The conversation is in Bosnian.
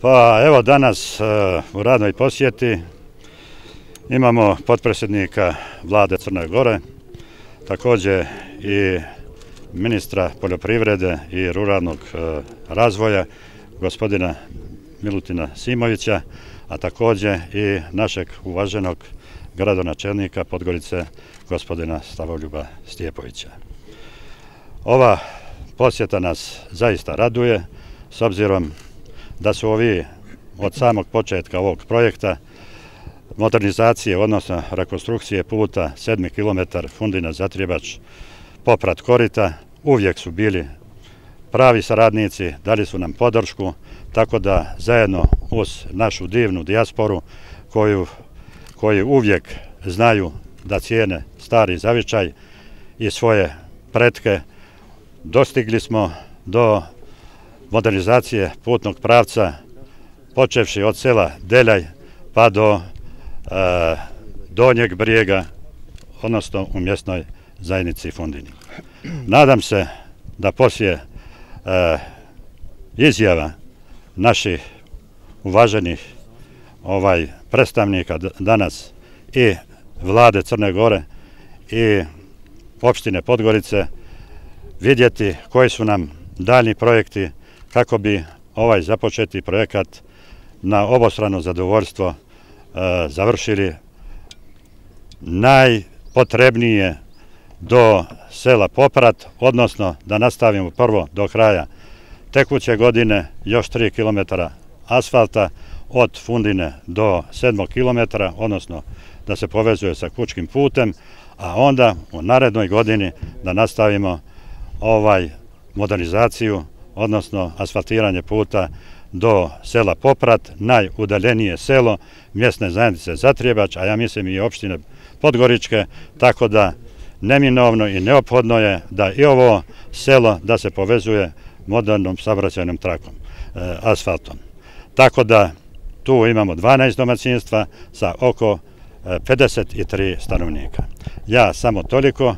Pa evo danas uh, u radnoj posjeti imamo potpredsjednika vlade Crne Gore, također i ministra poljoprivrede i ruralnog uh, razvoja, gospodina Milutina Simovića, a također i našeg uvaženog gradonačelnika Podgorice, gospodina Stavoljuba Stijepovića. Ova posjeta nas zaista raduje, s obzirom da su ovi od samog početka ovog projekta modernizacije, odnosno rekonstrukcije puta 7 km Fundina Zatrijebač poprat korita, uvijek su bili pravi saradnici, dali su nam podršku, tako da zajedno uz našu divnu dijasporu koju, koji uvijek znaju da cijene stari zavičaj i svoje pretke, dostigli smo do modernizacije putnog pravca, počevši od sela Deljaj pa do e, Donjeg brijega, odnosno u mjesnoj zajednici Fundini. Nadam se da poslije e, izjava naših uvaženih ovaj predstavnika danas i vlade Crne Gore i opštine Podgorice vidjeti koji su nam daljni projekti kako bi ovaj započeti projekat na obostrano zadovoljstvo e, završili najpotrebnije do sela Poprat, odnosno da nastavimo prvo do kraja tekuće godine još 3 km asfalta od Fundine do 7 km, odnosno da se povezuje sa kučkim putem, a onda u narednoj godini da nastavimo ovaj modernizaciju odnosno asfaltiranje puta do sela Poprat, najudaljenije selo mjesne zajednice Zatrijebač, a ja mislim i opštine Podgoričke, tako da neminovno i neophodno je da i ovo selo da se povezuje modernom saobraćajnom trakom, e, asfaltom. Tako da tu imamo 12 domaćinstva sa oko eh, 53 stanovnika. Ja samo toliko,